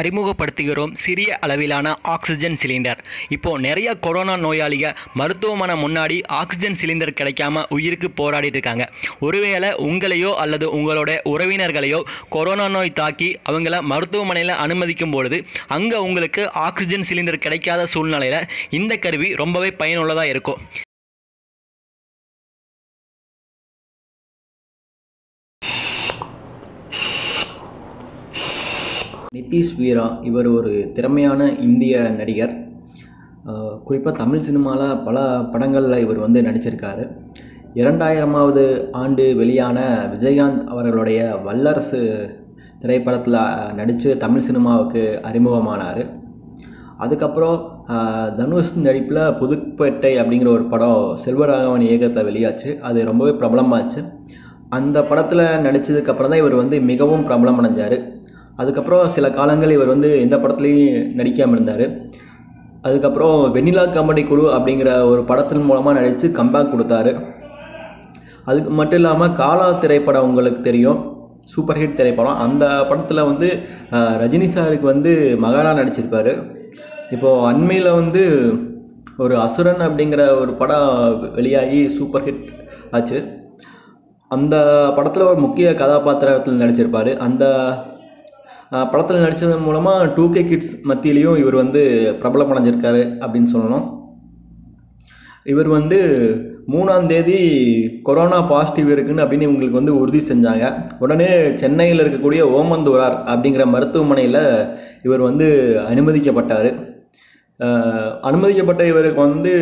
அறிமுகப்படுத்துகிறோம். சிறிய அளவிலான ஆக்சிஜன் சிலிண்டர். இப்போ நிறைய கொரோனா நோயாளிக மருத்துவமனை முன்னாடி ஆக்சிஜன் சிலிண்டர் கிடைக்காம உயிருக்கு போராடிட்டு இருக்காங்க. ஒருவேளை உங்களையோ அல்லது உங்களோட உறவினர்களையோ கொரோனா நோய் தாக்கி அவங்கள மருத்துவமனையில் அனுமதிக்கும் பொழுது அங்கே உங்களுக்கு ஆக்சிஜன் சிலிண்டர் கிடைக்காத சூழ்நிலையில் இந்த கருவி ரொம்பவே பயனுள்ளதாக இருக்கும். நிதிஷ் வீரா இவர் ஒரு திறமையான இந்திய நடிகர். குறிப்பாக தமிழ் சினிமாவில் பல படங்களில் இவர் வந்து நடிச்சிருக்காரு. இரண்டாயிரமாவது ஆண்டு வெளியான விஜயகாந்த் அவர்களுடைய வல்லரசு திரைப்படத்தில் நடித்து தமிழ் சினிமாவுக்கு அறிமுகமானார். அதுக்கப்புறம் தனுஷ் நடிப்பில் புதுப்பேட்டை அப்படிங்கிற ஒரு படம் செல்வராகவன் இயக்கத்தை வெளியாச்சு. அது ரொம்பவே பிரபலமாச்சு. அந்த படத்தில் நடித்ததுக்கப்புறம் தான் இவர் வந்து மிகவும் பிரபலம் அடைஞ்சார் அதுக்கப்புறம் சில காலங்கள் இவர் வந்து எந்த படத்துலையும் நடிக்காமல் இருந்தார். அதுக்கப்புறம் வெண்ணிலா காமெடி குழு அப்படிங்கிற ஒரு படத்தின் மூலமாக நடித்து கம்பேக் கொடுத்தாரு. அதுக்கு மட்டும் இல்லாமல் காலா திரைப்படம் உங்களுக்கு தெரியும். சூப்பர் ஹிட் திரைப்படம். அந்த படத்தில் வந்து ரஜினி சாருக்கு வந்து மகானா நடிச்சிருப்பார். இப்போது அண்மையில் வந்து ஒரு அசுரன் அப்படிங்கிற ஒரு படம் வெளியாகி சூப்பர் ஹிட் ஆச்சு. அந்த படத்தில் ஒரு முக்கிய கதாபாத்திரத்தில் நடிச்சிருப்பார். அந்த படத்தில் நடித்தது மூலமாக டூ கே கிட்ஸ் மத்தியிலையும் இவர் வந்து பிரபலம் அடைஞ்சிருக்காரு அப்படின்னு சொல்லணும். இவர் வந்து மூணாம் தேதி கொரோனா பாசிட்டிவ் இருக்குன்னு அப்படின்னு இவங்களுக்கு வந்து உறுதி செஞ்சாங்க. உடனே சென்னையில் இருக்கக்கூடிய ஓமந்தூரார் அப்படிங்கிற மருத்துவமனையில் இவர் வந்து அனுமதிக்கப்பட்டார். அனுமதிக்கப்பட்ட இவருக்கு வந்து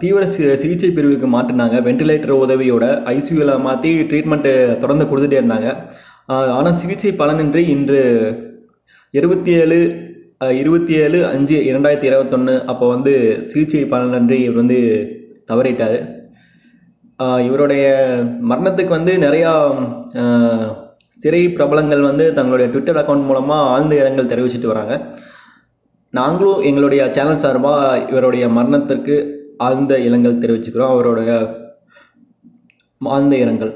தீவிர சி சிகிச்சை பிரிவுக்கு மாற்றினாங்க. வென்டிலேட்டர் உதவியோட ஐசியூவில் மாற்றி ட்ரீட்மெண்ட்டு தொடர்ந்து கொடுத்துட்டே இருந்தாங்க. ஆனால் சிகிச்சை பலனின்றி இன்று இருபத்தி ஏழு இருபத்தி ஏழு அஞ்சு இரண்டாயிரத்தி இருபத்தொன்று அப்போ வந்து சிகிச்சை பலனின்றி இவர் வந்து தவறிட்டார். இவருடைய மரணத்துக்கு வந்து நிறையா சிறை பிரபலங்கள் வந்து தங்களுடைய ட்விட்டர் அக்கௌண்ட் மூலமாக ஆழ்ந்த இரங்கல் தெரிவிச்சிட்டு வராங்க. நாங்களும் எங்களுடைய சேனல் சார்பாக இவருடைய மரணத்திற்கு ஆழ்ந்த இரங்கல் தெரிவிச்சுக்கிறோம். அவருடைய ஆழ்ந்த இரங்கல்.